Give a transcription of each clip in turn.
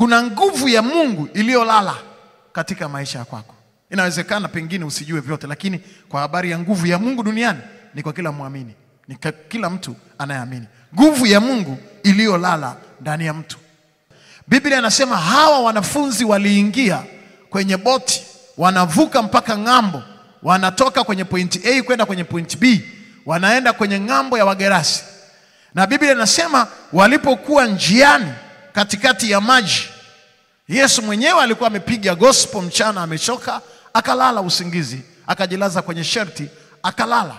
kuna nguvu ya Mungu iliyolala katika maisha ya kwako. Inawezekana pengine usijue vyote, lakini kwa habari ya nguvu ya Mungu duniani ni kwa kila mwamini, ni kwa kila mtu anayeamini, nguvu ya Mungu iliyolala ndani ya mtu. Biblia inasema hawa wanafunzi waliingia kwenye boti, wanavuka mpaka ng'ambo, wanatoka kwenye point A kwenda kwenye point B, wanaenda kwenye ng'ambo ya Wagerasi. Na Biblia inasema walipokuwa njiani katikati ya maji, Yesu mwenyewe alikuwa amepiga gospel mchana, amechoka, akalala usingizi, akajilaza kwenye sherti, akalala.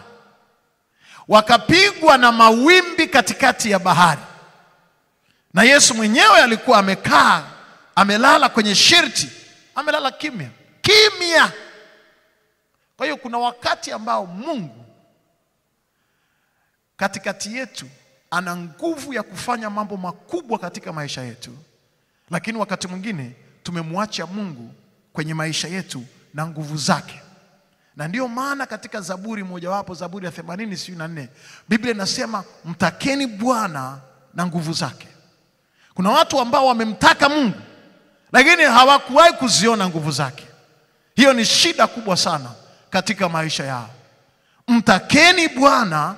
Wakapigwa na mawimbi katikati ya bahari, na Yesu mwenyewe alikuwa amekaa, amelala kwenye sherti, amelala kimya kimya. Kwa hiyo kuna wakati ambao Mungu katikati yetu ana nguvu ya kufanya mambo makubwa katika maisha yetu, lakini wakati mwingine tumemwacha Mungu kwenye maisha yetu na nguvu zake. Na ndiyo maana katika Zaburi mojawapo, Zaburi ya themanini sijui na nne, Biblia inasema mtakeni Bwana na nguvu zake. Kuna watu ambao wamemtaka Mungu lakini hawakuwahi kuziona nguvu zake. Hiyo ni shida kubwa sana katika maisha yao. Mtakeni Bwana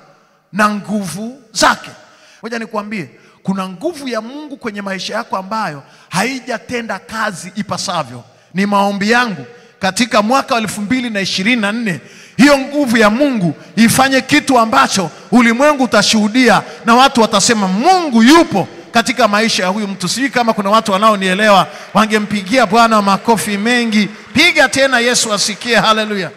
na nguvu zake. Ngoja nikuambie, kuna nguvu ya Mungu kwenye maisha yako ambayo haijatenda kazi ipasavyo. Ni maombi yangu katika mwaka wa elfu mbili na ishirini na nne hiyo nguvu ya Mungu ifanye kitu ambacho ulimwengu utashuhudia na watu watasema Mungu yupo katika maisha ya huyu mtu. Sijui kama kuna watu wanaonielewa, wangempigia Bwana makofi mengi. Piga tena, Yesu asikie. Haleluya!